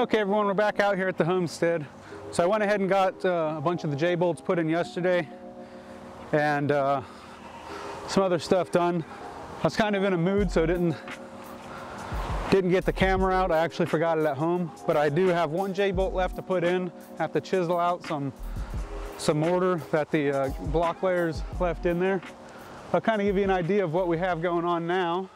Okay everyone, we're back out here at the homestead. So I went ahead and got uh, a bunch of the J-bolts put in yesterday and uh, some other stuff done. I was kind of in a mood so I didn't didn't get the camera out. I actually forgot it at home, but I do have one J-bolt left to put in. I have to chisel out some some mortar that the uh, block layers left in there. I'll kind of give you an idea of what we have going on now.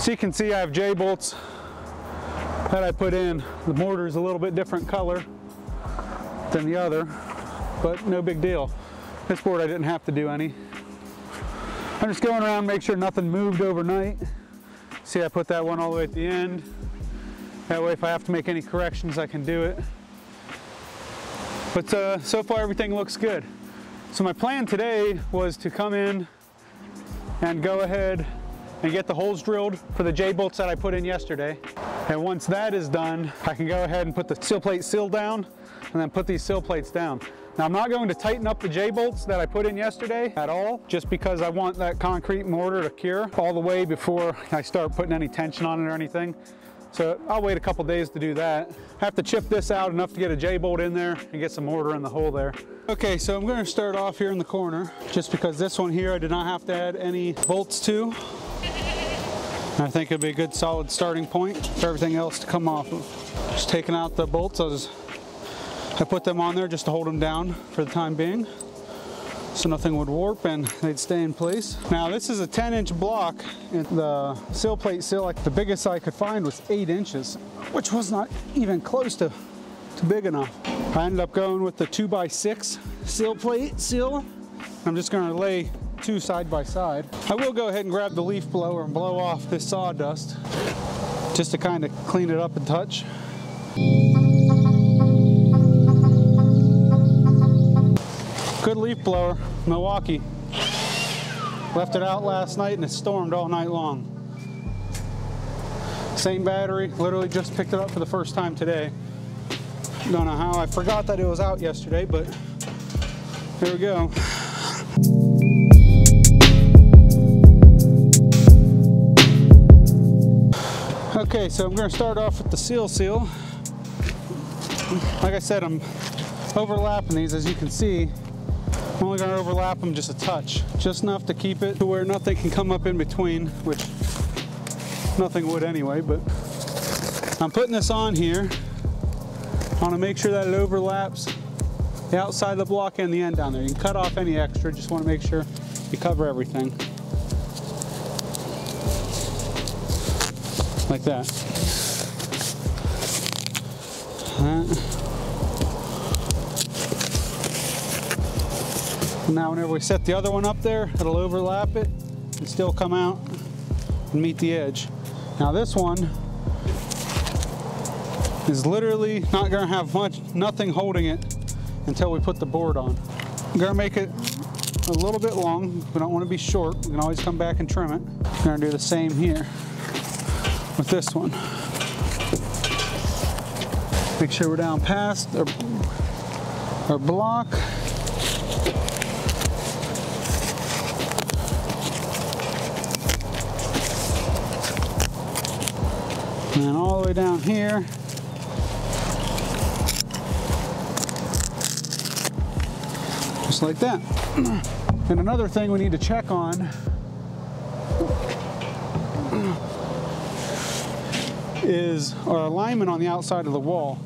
So you can see I have J-bolts that I put in. The mortar is a little bit different color than the other, but no big deal. This board I didn't have to do any. I'm just going around, make sure nothing moved overnight. See, I put that one all the way at the end. That way if I have to make any corrections, I can do it. But uh, so far everything looks good. So my plan today was to come in and go ahead and get the holes drilled for the J-bolts that I put in yesterday. And once that is done, I can go ahead and put the sill plate seal down and then put these sill plates down. Now I'm not going to tighten up the J-bolts that I put in yesterday at all, just because I want that concrete mortar to cure all the way before I start putting any tension on it or anything. So I'll wait a couple days to do that. I have to chip this out enough to get a J-bolt in there and get some mortar in the hole there. Okay, so I'm gonna start off here in the corner, just because this one here I did not have to add any bolts to. I think it'd be a good solid starting point for everything else to come off of. Just taking out the bolts, I, was, I put them on there just to hold them down for the time being so nothing would warp and they'd stay in place. Now this is a 10 inch block and the sill plate seal, like the biggest I could find was eight inches, which was not even close to, to big enough. I ended up going with the two by six sill plate seal. I'm just gonna lay two side by side. I will go ahead and grab the leaf blower and blow off this sawdust just to kind of clean it up a touch. Good leaf blower, Milwaukee. Left it out last night and it stormed all night long. Same battery, literally just picked it up for the first time today. Don't know how, I forgot that it was out yesterday, but there we go. Okay, so I'm going to start off with the sill seal. Like I said, I'm overlapping these as you can see. I'm only to overlap them just a touch, just enough to keep it to where nothing can come up in between, which nothing would anyway, but I'm putting this on here. I want to make sure that it overlaps the outside of the block and the end down there. You can cut off any extra, just want to make sure you cover everything. Like that. Now whenever we set the other one up there, it'll overlap it and still come out and meet the edge. Now this one is literally not gonna have much, nothing holding it until we put the board on. I'm gonna make it a little bit long. We don't wanna be short. We can always come back and trim it. I'm gonna do the same here with this one. Make sure we're down past our, our block. And then all the way down here. Just like that. And another thing we need to check on is our alignment on the outside of the wall.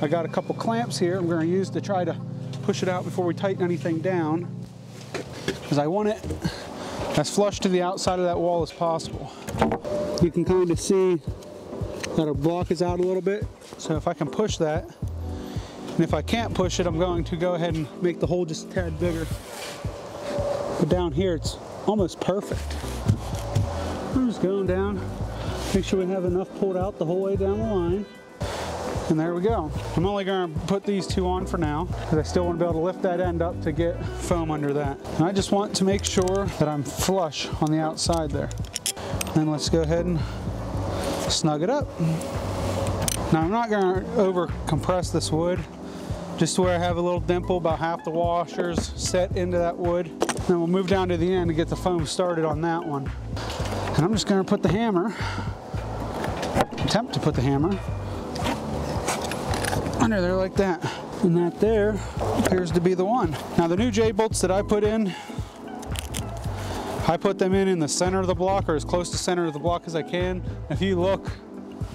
I got a couple clamps here I'm going to use to try to push it out before we tighten anything down because I want it as flush to the outside of that wall as possible. You can kind of see that our block is out a little bit so if I can push that and if I can't push it I'm going to go ahead and make the hole just a tad bigger but down here it's almost perfect. I'm just going down Make sure we have enough pulled out the whole way down the line. And there we go. I'm only gonna put these two on for now because I still want to be able to lift that end up to get foam under that. And I just want to make sure that I'm flush on the outside there. Then let's go ahead and snug it up. Now I'm not gonna over compress this wood just where I have a little dimple, about half the washers set into that wood. Then we'll move down to the end to get the foam started on that one. And I'm just gonna put the hammer, attempt to put the hammer under there like that. And that there appears to be the one. Now the new J-bolts that I put in, I put them in in the center of the block or as close to center of the block as I can. If you look,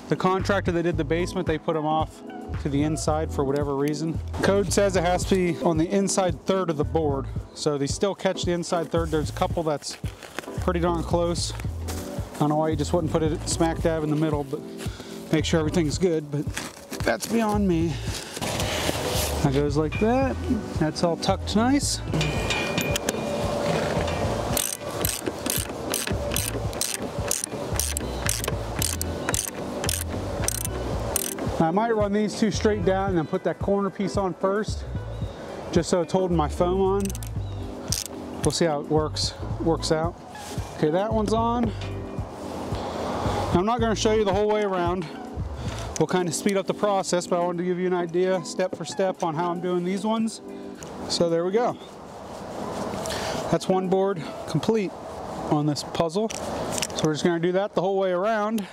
the contractor that did the basement, they put them off to the inside for whatever reason. Code says it has to be on the inside third of the board. So they still catch the inside third. There's a couple that's pretty darn close. I don't know why you just wouldn't put it smack dab in the middle, but make sure everything's good. But that's beyond me. That goes like that. That's all tucked nice. I might run these two straight down and then put that corner piece on first, just so it's holding my foam on. We'll see how it works, works out. Okay, that one's on. I'm not gonna show you the whole way around We'll kind of speed up the process, but I wanted to give you an idea step for step on how I'm doing these ones. So there we go. That's one board complete on this puzzle. So we're just gonna do that the whole way around.